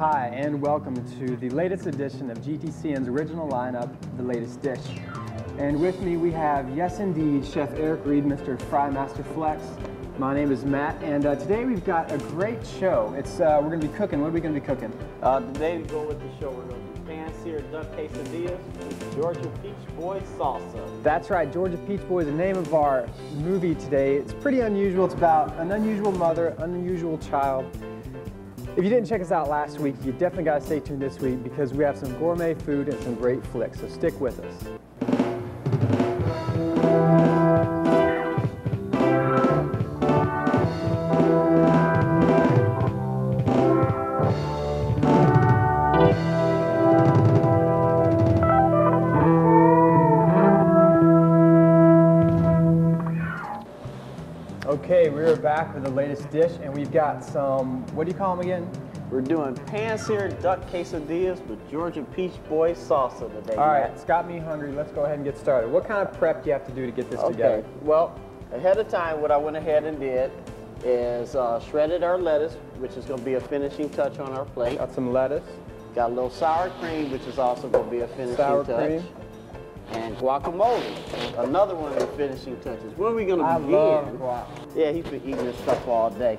Hi, and welcome to the latest edition of GTCN's original lineup, The Latest Dish. And with me we have, yes indeed, Chef Eric Reed, Mr. Fry Master Flex. My name is Matt, and uh, today we've got a great show. It's uh, We're going to be cooking. What are we going to be cooking? Uh, today we go with the show. We're going to do pan-seared duck quesadillas with Georgia Peach Boy salsa. That's right, Georgia Peach Boy is the name of our movie today. It's pretty unusual. It's about an unusual mother, unusual child. If you didn't check us out last week, you definitely got to stay tuned this week because we have some gourmet food and some great flicks, so stick with us. Back with the latest dish, and we've got some, what do you call them again? We're doing pan-seared duck quesadillas with Georgia Peach Boy salsa today. All right, Matt. it's got me hungry. Let's go ahead and get started. What kind of prep do you have to do to get this Okay. together? Well, ahead of time, what I went ahead and did is uh, shredded our lettuce, which is going to be a finishing touch on our plate. Got some lettuce, Got a little sour cream, which is also going to be a finishing sour touch. cream. And guacamole, another one of the finishing touches. When are we going I to begin? love guac. Yeah, he's been eating this stuff all day.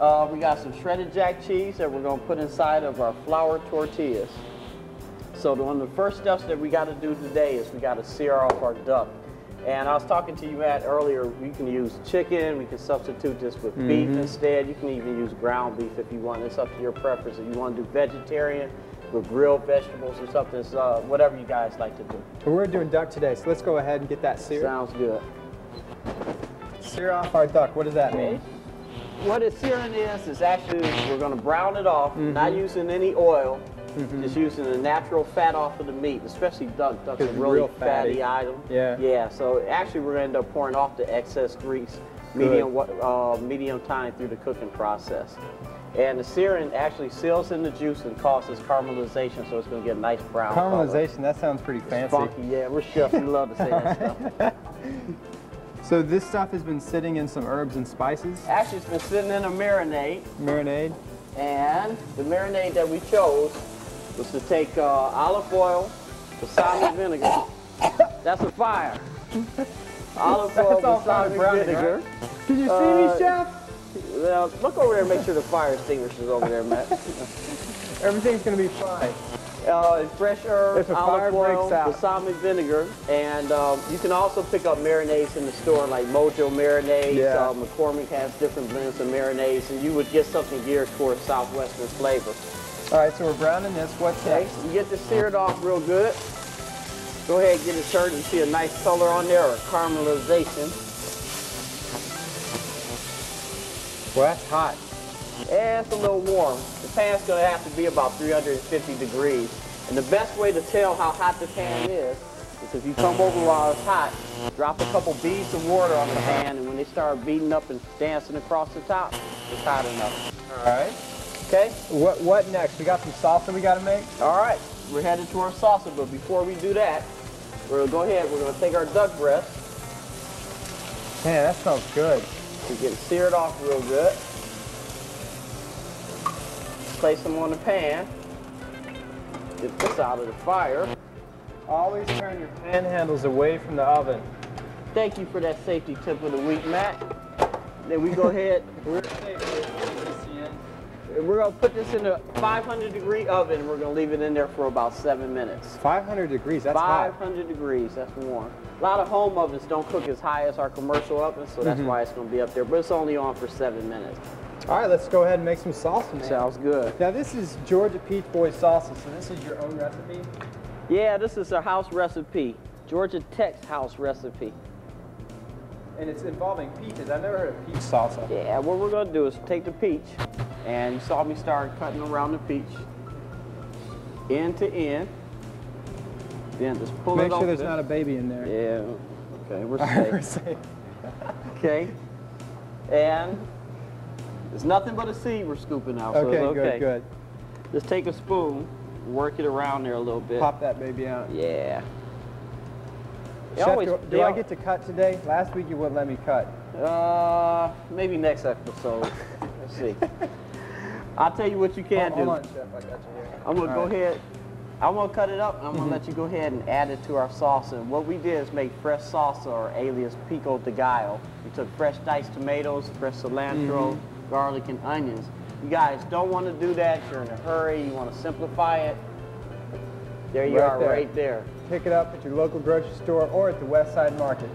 Uh, we got some shredded jack cheese that we're gonna put inside of our flour tortillas. So the, one of the first steps that we gotta do today is we gotta sear off our duck. And I was talking to you, Matt, earlier, we can use chicken, we can substitute this with beef instead. You can even use ground beef if you want. It's up to your preference. If you wanna do vegetarian with grilled vegetables or something, it's, uh, whatever you guys like to do. But we're doing duck today, so let's go ahead and get that seared. Sounds good. Sear off our duck. What does that mean? What it's searing is, is actually we're gonna brown it off, Mm-hmm. not using any oil, just using the natural fat off of the meat, especially duck. Duck's a really real fatty. fatty item. Yeah. Yeah, so actually we're gonna end up pouring off the excess grease, medium, uh, medium time through the cooking process. And the searing actually seals in the juice and causes caramelization, so it's gonna get a nice brown color. Caramelization, that sounds pretty fancy. Funky, yeah, we're chefs, we love to say that stuff. So this stuff has been sitting in some herbs and spices, Actually, it's been sitting in a marinade, marinade. And the marinade that we chose was to take uh, olive oil, balsamic vinegar. That's a fire. Olive oil, That's all part of balsamic vinegar. right? Can you see Uh, me, chef? Now, look over there and make sure the fire extinguisher's over there, Matt. Everything's gonna be fine. Uh, fresh herbs, olive oil, balsamic vinegar, and um, you can also pick up marinades in the store like Mojo marinades. Yeah. Uh, McCormick has different blends of marinades, and you would get something geared towards southwestern flavor. All right, so we're browning this. What's Okay, next? you get this seared off real good. Go ahead and get it turned. You see a nice color on there, or caramelization. Well, that's hot. And it's a little warm. The pan's gonna have to be about 350 degrees. And the best way to tell how hot the pan is, is if you come over while it's hot, drop a couple beads of water on the pan, and when they start beating up and dancing across the top, it's hot enough. All right. Okay? What what next? We got some salsa we gotta make. All right, we're headed to our salsa, but before we do that, we're gonna go ahead, we're gonna take our duck breast, Man, that smells good. We get it seared off real good. Place them on the pan. Get this out of the fire. Always turn your pan handles away from the oven. Thank you for that safety tip of the week, Matt. Then we go ahead, We're safe we're gonna put this in a 500 degree oven. We're gonna leave it in there for about seven minutes. 500 degrees. That's hot. 500 degrees, that's warm. A lot of home ovens don't cook as high as our commercial ovens, so that's mm-hmm. why it's gonna be up there, but it's only on for seven minutes. All right, let's go ahead and make some salsa, man. Sounds good. Now this is Georgia Peach Boy salsa, so this is your own recipe. Yeah, this is a house recipe, Georgia Tech's house recipe. And it's involving peaches. I've never heard of peach salsa. Yeah, what we're gonna do is take the peach, and you saw me start cutting around the peach, end to end. Then just pull Make it sure there's not a baby in there. Yeah, okay, we're right, we're safe. safe. okay, and there's nothing but a seed we're scooping out, so Okay, it's okay. good, good. Just take a spoon, work it around there a little bit. Pop that baby out. Yeah. They Chef, always- do, do I get to cut today? Last week you wouldn't let me cut. Uh, maybe next episode. Let's see. I'll tell you what you can hold, do. Hold on, Chef. I got you here. I'm gonna go right. ahead. I'm gonna cut it up. and I'm gonna let you go ahead and add it to our salsa. And what we did is make fresh salsa, or alias pico de gallo. We took fresh diced tomatoes, fresh cilantro, mm-hmm. garlic, and onions. You guys don't want to do that. You're in a hurry. You want to simplify it. There you Right are, there. right there. Pick it up at your local grocery store or at the West Side Market.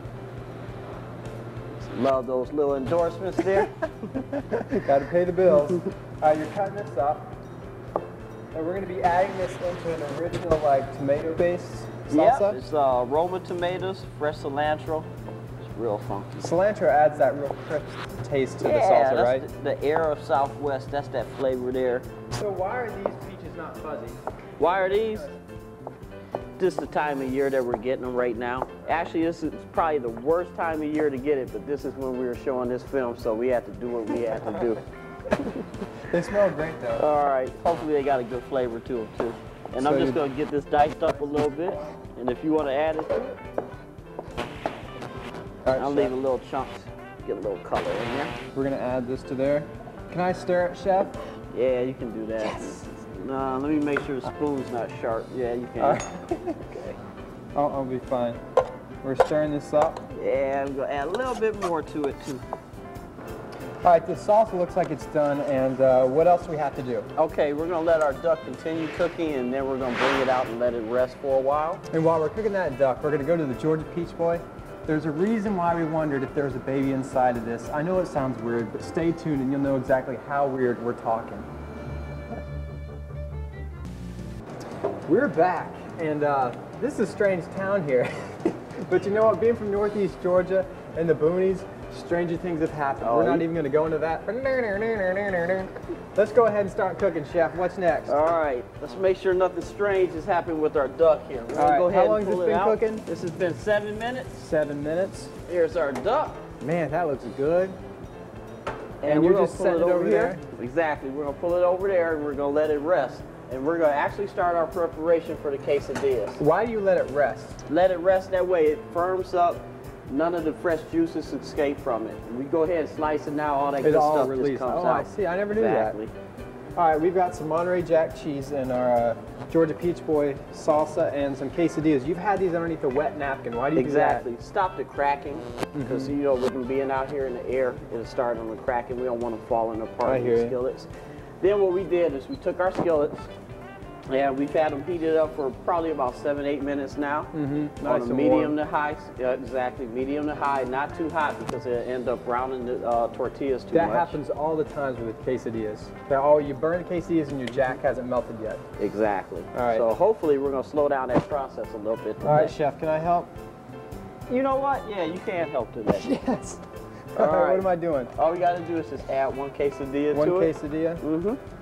Love those little endorsements there. Got to pay the bills. All right, you're cutting this up. And we're going to be adding this into an original, like, tomato-based Yep, salsa. it's uh, Roma tomatoes, fresh cilantro. It's real funky. Cilantro adds that real crisp taste to the yeah, salsa, that's right? the, the air of Southwest. That's that flavor there. So why are these peaches not fuzzy? Why are these? This is the time of year that we're getting them right now. Actually, this is probably the worst time of year to get it, but this is when we were showing this film, so we had to do what we had to do. They smell great, though. All right, hopefully they got a good flavor to them too. And I'm just gonna get this diced up a little bit, and if you want to add it to it, All right, I'll chef. leave a little chunks, get a little color in there. We're going to add this to there. Can I stir it, chef? Yeah, you can do that. Yes. Nah, let me make sure the spoon's not sharp. Yeah, you can. All right. Okay. Oh, I'll, I'll be fine. We're stirring this up. Yeah, I'm gonna add a little bit more to it too. All right, the salsa looks like it's done, and uh, what else do we have to do? Okay, we're gonna let our duck continue cooking and then we're gonna bring it out and let it rest for a while. And while we're cooking that duck, we're gonna go to the Georgia Peach Boy. There's a reason why we wondered if there was a baby inside of this. I know it sounds weird, but stay tuned and you'll know exactly how weird we're talking. We're back, and uh, this is a strange town here. but you know what? Being from Northeast Georgia and the boonies, stranger things have happened. Oh, we're not even gonna go into that. Let's go ahead and start cooking, Chef. What's next? All right, let's make sure nothing strange is happening with our duck here. We're All right, go how long has this been out. cooking? This has been seven minutes. Seven minutes. Here's our duck. Man, that looks good. And, And we're you're just setting it over over here. Exactly. We're gonna pull it over there and we're gonna let it rest. And we're gonna actually start our preparation for the quesadillas. Why do you let it rest? Let it rest that way. It firms up. None of the fresh juices escape from it. We go ahead and slice it now. All that It good all stuff released. just comes Oh, out. I see. I never knew that. exactly. that. All right, we've got some Monterey Jack cheese and our uh, Georgia Peach Boy salsa and some quesadillas. You've had these underneath a wet napkin. Why do you Exactly. Stop the cracking because you know with them being out here in the air, it'll start on the cracking. We don't want them falling apart I in hear skillets. Then what we did is we took our skillets and we've had them heated up for probably about seven, eight minutes now. Mm-hmm. On a medium warm. to high, yeah, exactly, medium to high, not too hot because it'll end up browning the uh, tortillas too That much. That happens all the times with quesadillas. That, oh, you burn the quesadillas and your jack hasn't melted yet. Exactly. All right. So hopefully we're gonna slow down that process a little bit. All right, chef, can I help? You know what? Yeah, you can help today. Yes. All right, what am I doing? All we gotta do is just add one quesadilla One to it. One quesadilla? Mm-hmm.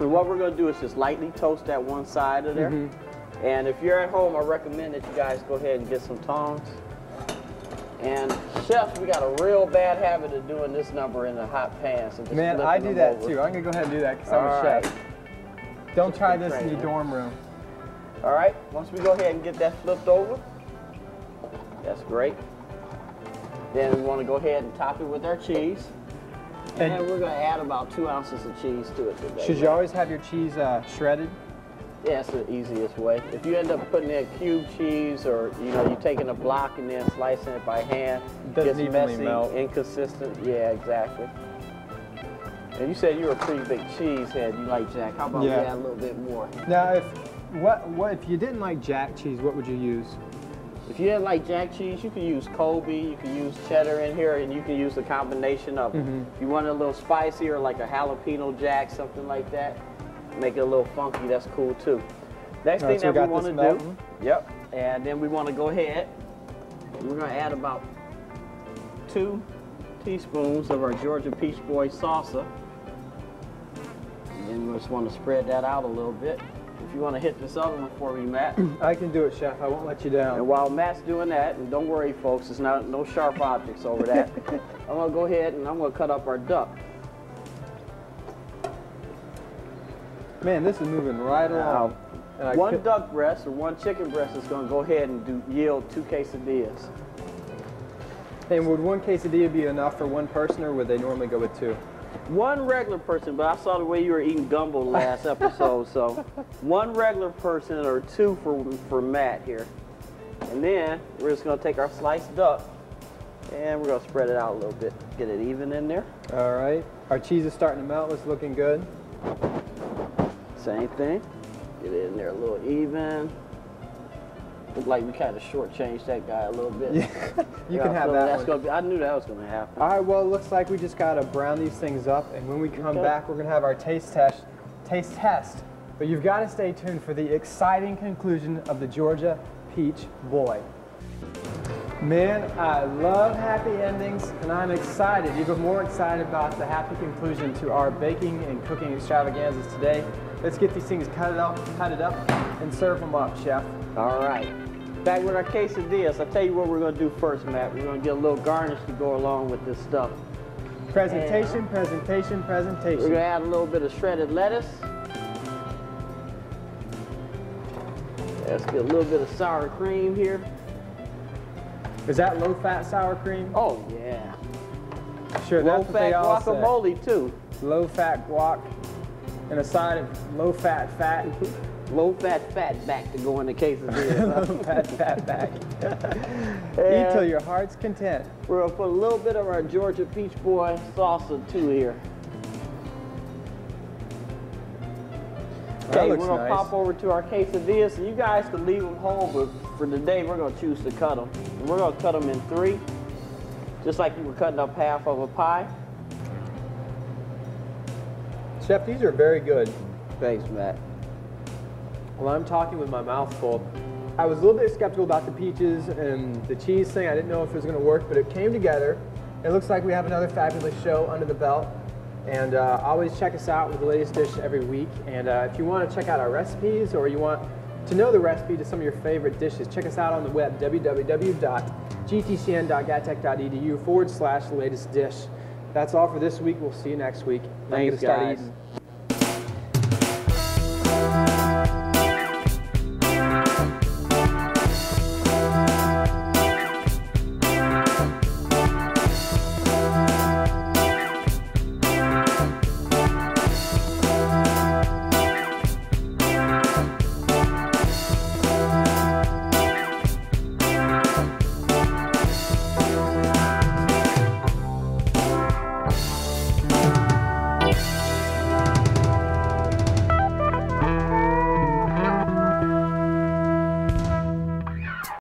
And what we're gonna do is just lightly toast that one side of there. Mm-hmm. And if you're at home, I recommend that you guys go ahead and get some tongs. And chefs, we got a real bad habit of doing this number in the hot pan. So just Man, I do that over. too. I'm gonna go ahead and do that because I'm a right. chef. Don't try this in your dorm room. All right, once we go ahead and get that flipped over, that's great. Then we want to go ahead and top it with our cheese. And, And we're going to add about two ounces of cheese to it today. should you always have your cheese uh, shredded? Yeah, it's the easiest way. If you end up putting in cube cheese or, you know, you're taking a block and then slicing it by hand, It gets messy, melt. inconsistent. Yeah, exactly. And you said you were a pretty big cheese head. You like Jack. How about Yeah. we add a little bit more? Now, if what what if you didn't like jack cheese, what would you use? If you didn't like jack cheese, you can use Colby, you can use cheddar in here, and you can use a combination of them. Mm-hmm. If you want it a little spicier, like a jalapeno jack, something like that, make it a little funky, that's cool too. Next All thing so that we got want to do, yep, and then we want to go ahead, we're going to add about two teaspoons of our Georgia Peach Boy salsa. And then we just want to spread that out a little bit. If you want to hit this oven one for me, Matt. I can do it, chef. I won't let you down. And while Matt's doing that, and don't worry, folks, it's not no sharp objects over that. I'm gonna go ahead and I'm gonna cut up our duck. Man, this is moving right along. I one duck breast or one chicken breast is gonna go ahead and do yield two quesadillas. And would one quesadilla be enough for one person, or would they normally go with two? One regular person, but I saw the way you were eating gumbo last episode, so one regular person or two for, for Matt here. And then we're just gonna take our sliced duck and we're gonna spread it out a little bit. Get it even in there. All right. Our cheese is starting to melt. It's looking good. Same thing. Get it in there a little even. Look like we kind of shortchanged that guy a little bit. Yeah, you Yeah, can have that that's one. Gonna be, I knew that was gonna happen. All right, well, it looks like we just gotta brown these things up, and when we come Okay. back, we're gonna have our taste test. Taste test. But you've got to stay tuned for the exciting conclusion of the Georgia Peach Boy. Man, I love happy endings, and I'm excited, even more excited about the happy conclusion to our baking and cooking extravaganzas today. Let's get these things cut it up, cut it up, and serve them up, chef. All right. Back with our quesadillas. I'll tell you what we're gonna do first, Matt. We're gonna get a little garnish to go along with this stuff. Presentation, presentation, presentation. We're gonna add a little bit of shredded lettuce. Let's get a little bit of sour cream here. Is that low-fat sour cream? Oh yeah. Sure, Low that's what they all say. guacamole too. Low fat guac and a side of low fat fat. Low fat fat back to go in the case of quesadilla. low fat fat back. Eat till your heart's content. We're gonna put a little bit of our Georgia Peach Boy salsa too here. Okay, we're gonna nice. pop over to our quesadillas, and you guys can leave them whole, but for today we're gonna choose to cut them. And we're gonna cut them in three, just like you were cutting up half of a pie. Chef, these are very good. Thanks, Matt. Well, I'm talking with my mouth full. I was a little bit skeptical about the peaches and the cheese thing. I didn't know if it was going to work, but it came together. It looks like we have another fabulous show under the belt. And uh, always check us out with the latest dish every week. And uh, if you want to check out our recipes or you want to know the recipe to some of your favorite dishes, check us out on the web, www.gtcn.gatech.edu forward slash latest dish. That's all for this week. We'll see you next week. I'm Thanks, gonna start guys. eating.